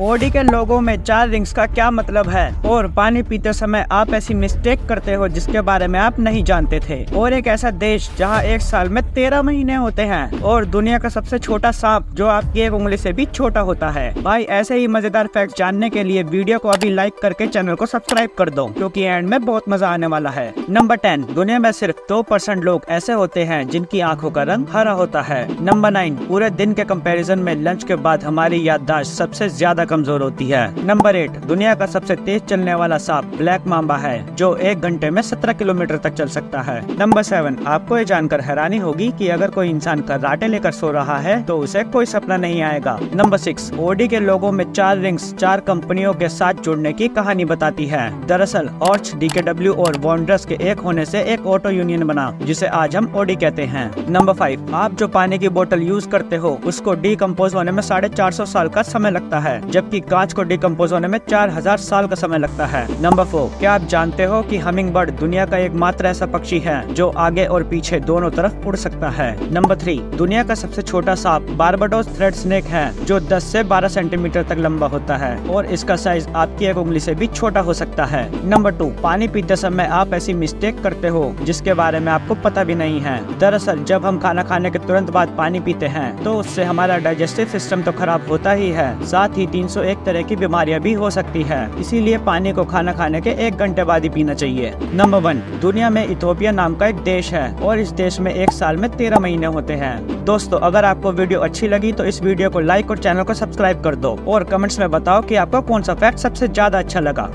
OD के लोगों में चार रिंग्स का क्या मतलब है? और पानी पीते समय आप ऐसी मिस्टेक करते हो जिसके बारे में आप नहीं जानते थे। और एक ऐसा देश जहाँ एक साल में तेरह महीने होते हैं। और दुनिया का सबसे छोटा सांप जो आपकी एक उंगली से भी छोटा होता है। भाई, ऐसे ही मज़ेदार फैक्ट जानने के लिए वीडियो को अभी लाइक करके चैनल को सब्सक्राइब कर दो, क्योंकि एंड में बहुत मज़ा आने वाला है। नंबर टेन दुनिया में सिर्फ़ दो परसेंट लोग ऐसे होते हैं जिनकी आँखों का रंग हरा होता है। नंबर नाइन पूरे दिन के कम्पेरिजन में लंच के बाद हमारी याददाश्त सबसे ज़्यादा ज़्यादा कमज़ोर होती है। नंबर एट, दुनिया का सबसे तेज चलने वाला सांप ब्लैक मांबा है, जो एक घंटे में सत्रह किलोमीटर तक चल सकता है। नंबर सेवन, आपको ये जानकर हैरानी होगी कि अगर कोई इंसान कराटे लेकर सो रहा है तो उसे कोई सपना नहीं आएगा। नंबर सिक्स, ओडी के लोगों में चार रिंग्स, चार कंपनियों के साथ जुड़ने की कहानी बताती है। दरअसल, ऑर्च, डीकेडब्ल्यू और वॉन्ड्रस के एक होने से एक ऑटो यूनियन बना, जिसे आज हम ओडी कहते हैं। नंबर फाइव, आप जो पानी की बोतल यूज़ करते हो, उसको डीकम्पोज होने में साढ़े चार सौ साल का समय लगता है। जबकि कांच को डिकम्पोज होने में चार हज़ार साल का समय लगता है। नंबर फोर क्या आप जानते हो कि हमिंग बर्ड दुनिया का एकमात्र ऐसा पक्षी है जो आगे और पीछे दोनों तरफ़ उड़ सकता है? नंबर थ्री दुनिया का सबसे छोटा सांप बारबाडोस थ्रेड स्नेक है, जो 10 से 12 सेंटीमीटर तक लंबा होता है और इसका साइज़ आपकी एक उंगली से भी छोटा हो सकता है। नंबर टू पानी पीते समय आप ऐसी मिस्टेक करते हो, जिसके बारे में आपको पता भी नहीं है। दरअसल, जब हम खाना खाने के तुरंत बाद पानी पीते हैं तो उससे हमारा डाइजेस्टिव सिस्टम तो खराब होता ही है, साथ ही 301 तरह की बीमारियाँ भी हो सकती है। इसीलिए पानी को खाना खाने के एक घंटे बाद ही पीना चाहिए। नंबर वन, दुनिया में इथोपिया नाम का एक देश है और इस देश में एक साल में तेरह महीने होते हैं। दोस्तों, अगर आपको वीडियो अच्छी लगी तो इस वीडियो को लाइक और चैनल को सब्सक्राइब कर दो और कमेंट्स में बताओ की आपको कौन सा फैक्ट सबसे ज़्यादा अच्छा लगा।